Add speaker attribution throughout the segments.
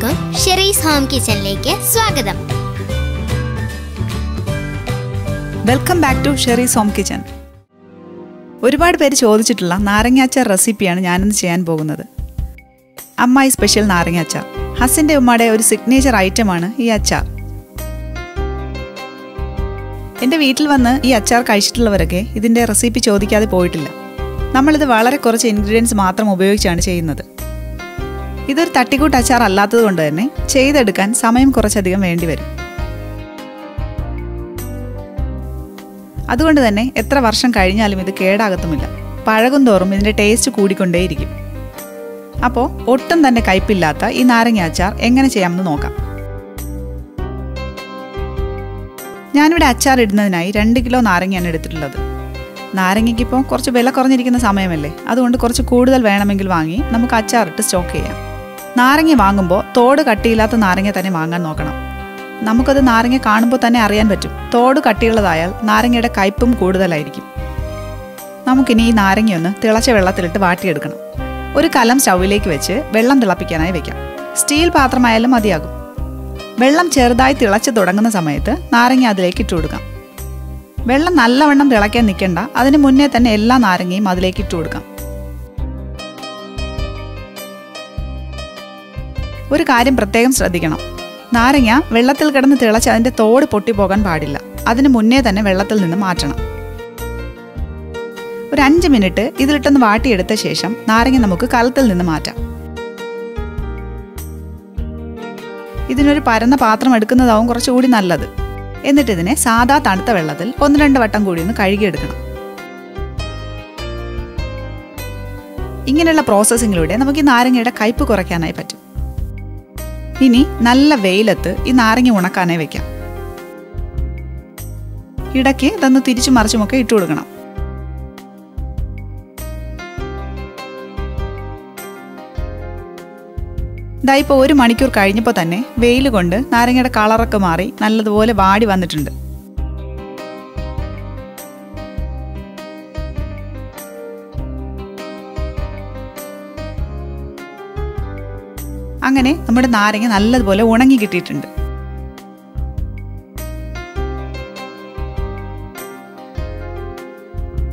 Speaker 1: എല്ലാവർക്കും Sherry's home കിച്ചണിലേക്ക് സ്വാഗതം.
Speaker 2: Welcome back to Shery's home kitchen. ഒരുപാട് പേര് ചോദിച്ചിട്ടുള്ള നാരങ്ങാച്ചാർ റെസിപ്പിയാണ് ഞാനിന്ന് ചെയ്യാൻ പോകുന്നത്. അമ്മായി സ്പെഷ്യൽ നാരങ്ങാച്ചാർ ഹസിന്റെ ഉമ്മയുടെ ഒരു സിഗ്നേച്ചർ ഐറ്റമാണ് ഈ അച്ചാർ. എന്റെ വീട്ടിൽ വന്ന് ഈ അച്ചാർ കഴിച്ചിട്ടുള്ളവരൊക്കെ ഇതിന്റെ റെസിപ്പി ചോദിക്കാതെ പോയിട്ടില്ല. നമ്മളിത് വളരെ കുറച്ച് ഇൻഗ്രീഡിയൻസ് മാത്രം ഉപയോഗിച്ചാണ് ചെയ്യുന്നത്. ഇതൊരു തട്ടിക്കൂട്ട് അച്ചാർ അല്ലാത്തത് കൊണ്ട് തന്നെ ചെയ്തെടുക്കാൻ സമയം കുറച്ചധികം വേണ്ടിവരും അതുകൊണ്ട് തന്നെ എത്ര വർഷം കഴിഞ്ഞാലും ഇത് കേടാകത്തുമില്ല. പഴകും തോറും ഇതിന്റെ ടേസ്റ്റ് കൂടിക്കൊണ്ടേയിരിക്കും. അപ്പോൾ ഒട്ടും തന്നെ കയ്പില്ലാത്ത ഈ നാരങ്ങ അച്ചാർ എങ്ങനെ ചെയ്യാമെന്ന് നോക്കാം. ഞാനിവിടെ അച്ചാർ ഇടുന്നതിനായി രണ്ട് കിലോ നാരങ്ങയാണ് എടുത്തിട്ടുള്ളത്. നാരങ്ങയ്ക്കിപ്പോൾ കുറച്ച് വില കുറഞ്ഞിരിക്കുന്ന സമയമല്ലേ? അതുകൊണ്ട് കുറച്ച് കൂടുതൽ വേണമെങ്കിൽ വാങ്ങി നമുക്ക് അച്ചാറിട്ട് സ്റ്റോക്ക് ചെയ്യാം. നാരങ്ങ വാങ്ങുമ്പോൾ തോട് കട്ടിയില്ലാത്ത നാരങ്ങ തന്നെ വാങ്ങാൻ നോക്കണം. നമുക്കത് നാരങ്ങ കാണുമ്പോൾ തന്നെ അറിയാൻ പറ്റും. തോട് കട്ടിയുള്ളതായാൽ നാരങ്ങയുടെ കയ്പും കൂടുതലായിരിക്കും. നമുക്കിനി ഈ നാരങ്ങയൊന്ന് തിളച്ച വെള്ളത്തിലിട്ട് വാട്ടിയെടുക്കണം. ഒരു കലം സ്റ്റൗവിലേക്ക് വെച്ച് വെള്ളം തിളപ്പിക്കാനായി വെക്കാം. സ്റ്റീൽ പാത്രമായാലും മതിയാകും. വെള്ളം ചെറുതായി തിളച്ച് തുടങ്ങുന്ന സമയത്ത് നാരങ്ങ അതിലേക്ക് ഇട്ട് കൊടുക്കാം. വെള്ളം നല്ലവണ്ണം തിളയ്ക്കാൻ നിൽക്കേണ്ട. അതിന് മുന്നേ തന്നെ എല്ലാ നാരങ്ങയും അതിലേക്ക് ഇട്ട് കൊടുക്കാം. ഒരു കാര്യം പ്രത്യേകം ശ്രദ്ധിക്കണം. നാരങ്ങ വെള്ളത്തിൽ കിടന്ന് തിളച്ച് അതിന്റെ തോട് പൊട്ടിപ്പോകാൻ പാടില്ല. അതിന് മുന്നേ തന്നെ വെള്ളത്തിൽ നിന്ന് മാറ്റണം. ഒരു അഞ്ച് മിനിറ്റ് ഇതിലിട്ടൊന്ന് വാട്ടിയെടുത്ത ശേഷം നാരങ്ങ നമുക്ക് കലത്തിൽ നിന്ന് മാറ്റാം. ഇതിനൊരു പരന്ന പാത്രം എടുക്കുന്നതാവും കുറച്ചുകൂടി നല്ലത്. എന്നിട്ട് ഇതിനെ സാധാ തണുത്ത വെള്ളത്തിൽ ഒന്ന് രണ്ട് വട്ടം കൂടി ഒന്ന് കഴുകിയെടുക്കണം. ഇങ്ങനെയുള്ള പ്രോസസ്സിങ്ങിലൂടെ നമുക്ക് ഈ നാരങ്ങയുടെ കയ്പ് കുറയ്ക്കാനായി പറ്റും. ഇനി നല്ല വെയിലത്ത് ഈ നാരങ്ങ ഉണക്കാനേ വെക്കാം. ഇടയ്ക്ക് ഇതൊന്ന് തിരിച്ചു മറിച്ചുമൊക്കെ ഇട്ട് കൊടുക്കണം. ഇതാ ഇപ്പോൾ ഒരു മണിക്കൂർ കഴിഞ്ഞപ്പോൾ തന്നെ വെയിൽ കൊണ്ട് നാരങ്ങയുടെ കളറൊക്കെ മാറി നല്ലതുപോലെ വാടി വന്നിട്ടുണ്ട്. അങ്ങനെ നമ്മുടെ നാരങ്ങ നല്ലതുപോലെ ഉണങ്ങി കിട്ടിയിട്ടുണ്ട്.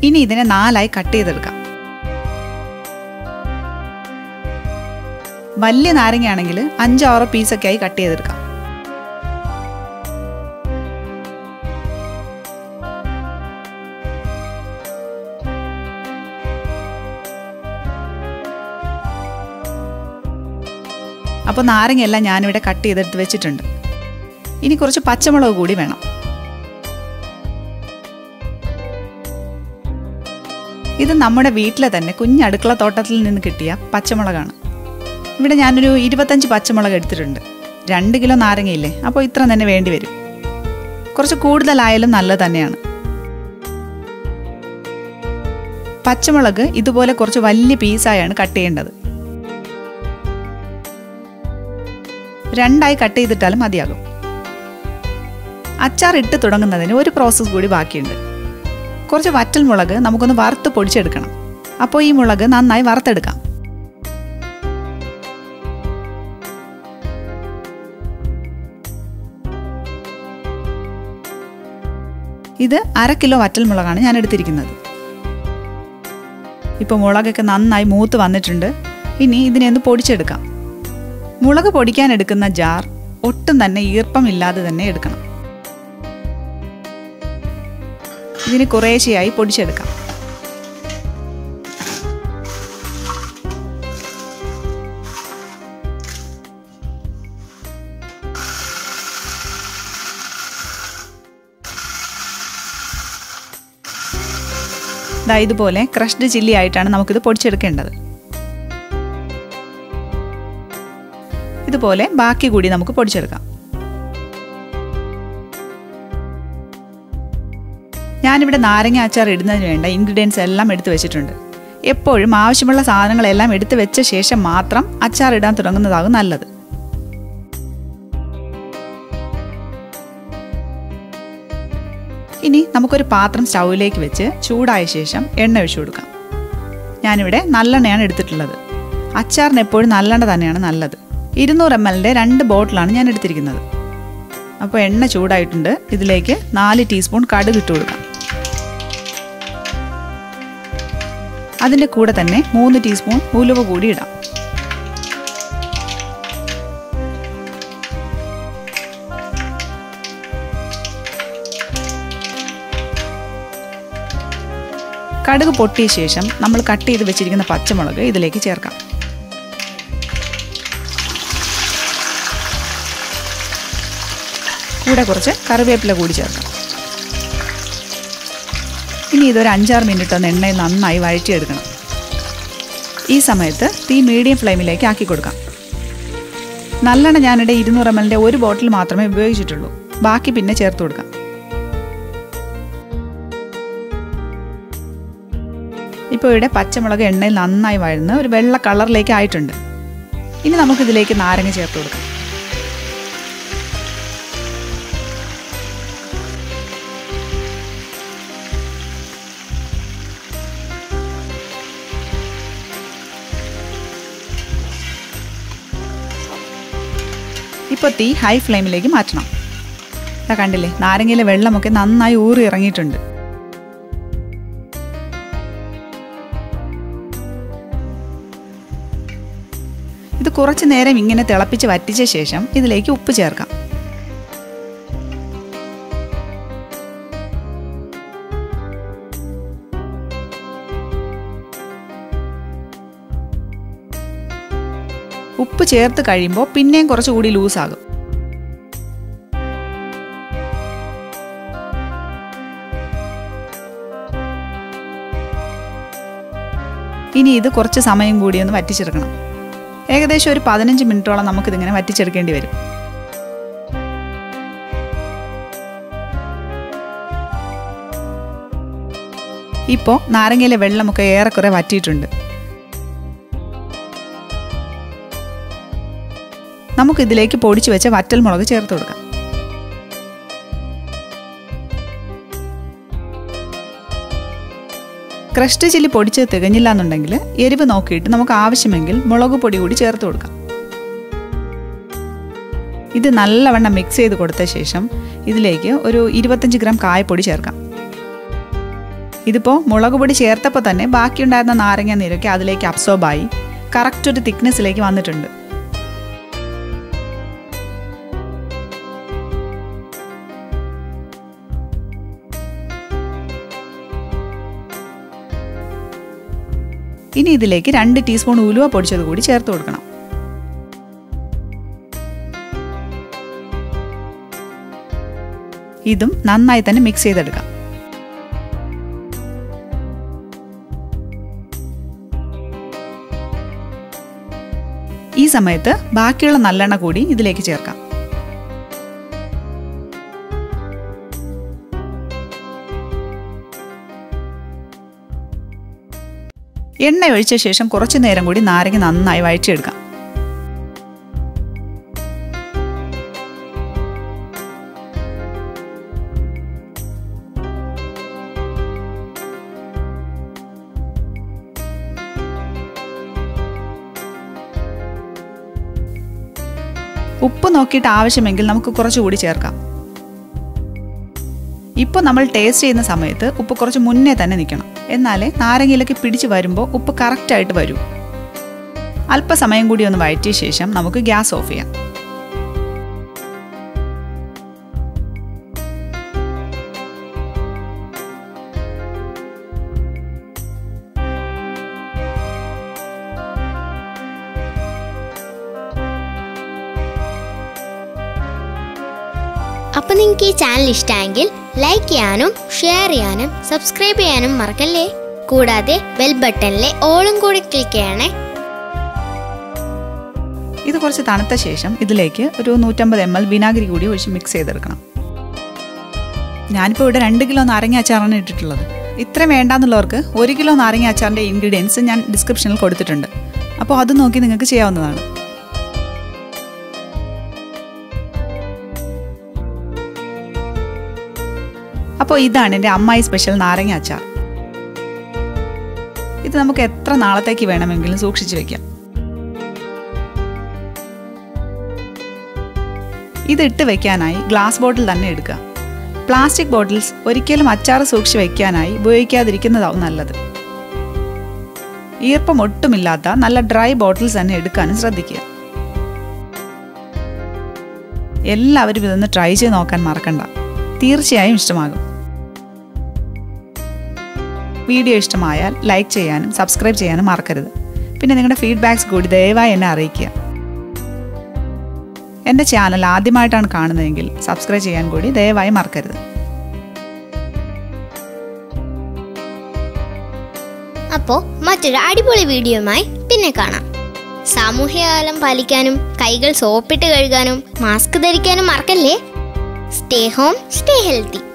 Speaker 2: ഇനി ഇതിനെ നാലായി കട്ട് ചെയ്തെടുക്കാം. വലിയ നാരങ്ങയാണെങ്കിൽ അഞ്ചാറ് പീസൊക്കെ ആയി കട്ട് ചെയ്തെടുക്കാം. അപ്പോൾ നാരങ്ങയെല്ലാം ഞാനിവിടെ കട്ട് ചെയ്തെടുത്ത് വെച്ചിട്ടുണ്ട്. ഇനി കുറച്ച് പച്ചമുളക് കൂടി വേണം. ഇത് നമ്മുടെ വീട്ടിലെ തന്നെ കുഞ്ഞ് അടുക്കള തോട്ടത്തിൽ നിന്ന് കിട്ടിയ പച്ചമുളകാണ്. ഇവിടെ ഞാനൊരു ഇരുപത്തഞ്ച് പച്ചമുളക് എടുത്തിട്ടുണ്ട്. രണ്ട് കിലോ നാരങ്ങയില്ലേ? അപ്പോൾ ഇത്ര തന്നെ വേണ്ടി വരും. കുറച്ച് കൂടുതലായാലും നല്ലത് തന്നെയാണ്. പച്ചമുളക് ഇതുപോലെ കുറച്ച് വലിയ പീസായാണ് കട്ട് ചെയ്യേണ്ടത്. രണ്ടായി കട്ട് ചെയ്തിട്ടാലും മതിയാകും. അച്ചാർ ഇട്ട് തുടങ്ങുന്നതിന് ഒരു പ്രോസസ്സ് കൂടി ബാക്കിയുണ്ട്. കുറച്ച് വറ്റൽ മുളക് നമുക്കൊന്ന് വറുത്ത് പൊടിച്ചെടുക്കണം. അപ്പോൾ ഈ മുളക് നന്നായി വറുത്തെടുക്കാം. ഇത് അര കിലോ വറ്റൽ മുളകാണ് ഞാൻ എടുത്തിരിക്കുന്നത്. ഇപ്പോൾ മുളകൊക്കെ നന്നായി മൂത്ത് വന്നിട്ടുണ്ട്. ഇനി ഇതിനെ ഒന്ന് പൊടിച്ചെടുക്കാം. മുളക് പൊടിക്കാൻ എടുക്കുന്ന ജാർ ഒട്ടും തന്നെ ഈർപ്പമില്ലാതെ തന്നെ എടുക്കണം. ഇതിന് കുറേശ്ശെയായി പൊടിച്ചെടുക്കാം. ഇതുപോലെ ക്രഷ്ഡ് ചില്ലി ആയിട്ടാണ് നമുക്കിത് പൊടിച്ചെടുക്കേണ്ടത്. ഇതുപോലെ ബാക്കി കൂടി നമുക്ക് പൊടിച്ചെടുക്കാം. ഞാനിവിടെ നാരങ്ങ അച്ചാർ ഇടുന്നതിന് വേണ്ട ഇൻഗ്രീഡിയൻസ് എല്ലാം എടുത്തു വെച്ചിട്ടുണ്ട്. എപ്പോഴും ആവശ്യമുള്ള സാധനങ്ങളെല്ലാം എടുത്തു വെച്ച ശേഷം മാത്രം അച്ചാർ ഇടാൻ തുടങ്ങുന്നതാകും നല്ലത്. ഇനി നമുക്കൊരു പാത്രം സ്റ്റൗവിലേക്ക് വെച്ച് ചൂടായ ശേഷം എണ്ണ ഒഴിച്ചു കൊടുക്കാം. ഞാനിവിടെ നല്ലെണ്ണയാണ് എടുത്തിട്ടുള്ളത്. അച്ചാറിന് എപ്പോഴും നല്ലെണ്ണ തന്നെയാണ് നല്ലത്. ഇരുന്നൂറ് എം എല്ലിന്റെ രണ്ട് ബോട്ടിലാണ് ഞാൻ എടുത്തിരിക്കുന്നത്. അപ്പോൾ എണ്ണ ചൂടായിട്ടുണ്ട്. ഇതിലേക്ക് നാല് ടീസ്പൂൺ കടുക് ഇട്ട് കൊടുക്കാം. അതിന്റെ കൂടെ തന്നെ മൂന്ന് ടീസ്പൂൺ ഉലുവ കൂടി ഇടാം. കടുക് പൊട്ടിയ ശേഷം നമ്മൾ കട്ട് ചെയ്ത് വെച്ചിരിക്കുന്ന പച്ചമുളക് ഇതിലേക്ക് ചേർക്കാം. കൂടെ കുറച്ച് കറിവേപ്പില കൂടി ചേർക്കാം. ഇനി ഇതൊരു അഞ്ചാറ് മിനിറ്റ് ഒന്ന് എണ്ണയിൽ നന്നായി വഴറ്റിയെടുക്കണം. ഈ സമയത്ത് തീ മീഡിയം ഫ്ലെയിമിലേക്ക് ആക്കി കൊടുക്കാം. നല്ലെണ്ണ ഞാനിവിടെ ഇരുന്നൂറ് എം എല്ലിന്റെ ഒരു ബോട്ടിൽ മാത്രമേ ഉപയോഗിച്ചിട്ടുള്ളൂ. ബാക്കി പിന്നെ ചേർത്ത് കൊടുക്കാം. ഇപ്പോൾ ഇവിടെ പച്ചമുളക് എണ്ണയിൽ നന്നായി വഴന്ന് ഒരു വെള്ള കളറിലേക്ക് ആയിട്ടുണ്ട്. ഇനി നമുക്കിതിലേക്ക് നാരങ്ങ ചേർത്ത് കൊടുക്കാം. ഇപ്പോൾ തീ ഹൈ ഫ്ലെയിമിലേക്ക് മാറ്റണം. ഇതാ കണ്ടില്ലേ? നാരങ്ങയിലെ വെള്ളമൊക്കെ നന്നായി ഊറി ഇറങ്ങിയിട്ടുണ്ട്. ഇത് കുറച്ച് നേരം ഇങ്ങനെ തിളപ്പിച്ച് വറ്റിച്ച ശേഷം ഇതിലേക്ക് ഉപ്പ് ചേർക്കാം. ചേർത്ത് കഴിയുമ്പോൾ പിന്നെയും കുറച്ചുകൂടി ലൂസാകും. ഇനി ഇത് കുറച്ച് സമയം കൂടി ഒന്ന് വറ്റിച്ചെടുക്കണം. ഏകദേശം ഒരു പതിനഞ്ച് മിനിറ്റോളം നമുക്കിതിങ്ങനെ വറ്റിച്ചെടുക്കേണ്ടി വരും. ഇപ്പോൾ നാരങ്ങയിലെ വെള്ളമൊക്കെ ഏറെക്കുറെ വറ്റിയിട്ടുണ്ട്. നമുക്കിതിലേക്ക് പൊടിച്ചു വെച്ച വറ്റൽ മുളക് ചേർത്ത് കൊടുക്കാം. ക്രഷ്ഡ് ചില്ലി പൊടിച്ച് തികഞ്ഞില്ല എന്നുണ്ടെങ്കിൽ എരിവ് നോക്കിയിട്ട് നമുക്ക് ആവശ്യമെങ്കിൽ മുളക് പൊടി കൂടി ചേർത്ത് കൊടുക്കാം. ഇത് നല്ലവണ്ണം മിക്സ് ചെയ്ത് കൊടുത്ത ശേഷം ഇതിലേക്ക് ഒരു ഇരുപത്തഞ്ച് ഗ്രാം കായപ്പൊടി ചേർക്കാം. ഇതിപ്പോൾ മുളക് പൊടി ചേർത്തപ്പോൾ തന്നെ ബാക്കിയുണ്ടായിരുന്ന നാരങ്ങ നീരൊക്കെ അതിലേക്ക് അബ്സോർബായി കറക്റ്റ് ഒരു തിക്നെസ്സിലേക്ക് വന്നിട്ടുണ്ട്. ഇനി ഇതിലേക്ക് രണ്ട് ടീസ്പൂൺ ഉലുവ പൊടിച്ചത് കൂടി ചേർത്ത് കൊടുക്കണം. ഇതും നന്നായി തന്നെ മിക്സ് ചെയ്തെടുക്കാം. ഈ സമയത്ത് ബാക്കിയുള്ള നല്ലെണ്ണ കൂടി ഇതിലേക്ക് ചേർക്കാം. എണ്ണ ഒഴിച്ച ശേഷം കുറച്ചു നേരം കൂടി നാരങ്ങ നന്നായി വഴറ്റിയെടുക്കാം. ഉപ്പ് നോക്കിയിട്ട് ആവശ്യമെങ്കിൽ നമുക്ക് കുറച്ചുകൂടി ചേർക്കാം. ഇപ്പോൾ നമ്മൾ ടേസ്റ്റ് ചെയ്യുന്ന സമയത്ത് ഉപ്പ് കുറച്ച് മുന്നേ തന്നെ നിൽക്കണം. എന്നാലേ നാരങ്ങയിലേക്ക് പിടിച്ച് വരുമ്പോൾ ഉപ്പ് കറക്റ്റായിട്ട് വരും. അല്പസമയം കൂടി ഒന്ന് വഴറ്റിയ ശേഷം നമുക്ക് ഗ്യാസ് ഓഫ് ചെയ്യാം.
Speaker 1: അപ്പൊ നിങ്ങൾക്ക് ഈ ചാനൽ ഇഷ്ടമെങ്കിൽ ലൈക്ക് ചെയ്യാനും ഷെയർ ചെയ്യാനും സബ്സ്ക്രൈബ് ചെയ്യാനും മറക്കല്ലേ? കൂടാതെ ബെൽ ബട്ടണിലെ ഓളും കൂടി ക്ലിക്ക് ചെയ്യണേ.
Speaker 2: ഇത് കുറച്ച് തണുത്ത ശേഷം ഇതിലേക്ക് ഒരു നൂറ്റമ്പത് എം എൽ വിനാഗിരി കൂടി ഒഴിച്ച് മിക്സ് ചെയ്തെടുക്കണം. ഞാനിപ്പോൾ ഇവിടെ രണ്ട് കിലോ നാരങ്ങ അച്ചാറാണ് ഇട്ടിട്ടുള്ളത്. ഇത്രയും വേണ്ടാന്നുള്ളവർക്ക് ഒരു കിലോ നാരങ്ങ അച്ചാറിന്റെ ഇൻഗ്രീഡിയൻസ് ഞാൻ ഡിസ്ക്രിപ്ഷനിൽ കൊടുത്തിട്ടുണ്ട്. അപ്പോൾ അത് നോക്കി നിങ്ങൾക്ക് ചെയ്യാവുന്നതാണ്. അപ്പോൾ ഇതാണ് എന്റെ അമ്മായി സ്പെഷ്യൽ നാരങ്ങ അച്ചാർ. ഇത് നമുക്ക് എത്ര നാളത്തേക്ക് വേണമെങ്കിലും സൂക്ഷിച്ചു വെക്കാം. ഇത് ഇട്ട് വെക്കാനായി ഗ്ലാസ് ബോട്ടിൽ തന്നെ എടുക്കുക. പ്ലാസ്റ്റിക് ബോട്ടിൽസ് ഒരിക്കലും അച്ചാർ സൂക്ഷിച്ച് വെക്കാനായി ഉപയോഗിക്കാതിരിക്കുന്നതാവും നല്ലത്. ഈർപ്പം ഒട്ടുമില്ലാത്ത നല്ല ഡ്രൈ ബോട്ടിൽസ് തന്നെ എടുക്കാനും ശ്രദ്ധിക്കുക. എല്ലാവരും ഇതൊന്ന് ട്രൈ ചെയ്ത് നോക്കാൻ മറക്കണ്ട. തീർച്ചയായും ഇഷ്ടമാകും. വീഡിയോ ഇഷ്ടമായാൽ ലൈക്ക് ചെയ്യാനും സബ്സ്ക്രൈബ് ചെയ്യാനും മറക്കരുത്. പിന്നെ നിങ്ങളുടെ ഫീഡ്ബാക്ക്സ് കൂടി ദയവായി എന്നെ അറിയിക്കുക. എന്റെ ചാനൽ ആദ്യമായിട്ടാണ് കാണുന്നതെങ്കിൽ സബ്സ്ക്രൈബ് ചെയ്യാൻ കൂടി ദയവായി മറക്കരുത്.
Speaker 1: അപ്പോൾ മറ്റൊരു അടിപൊളി വീഡിയോയുമായി പിന്നെ കാണാം. സാമൂഹ്യകാലം പാലിക്കാനും കൈകൾ സോപ്പിട്ട് കഴുകാനും മാസ്ക് ധരിക്കാനും മറക്കല്ലേ? Stay home, stay healthy.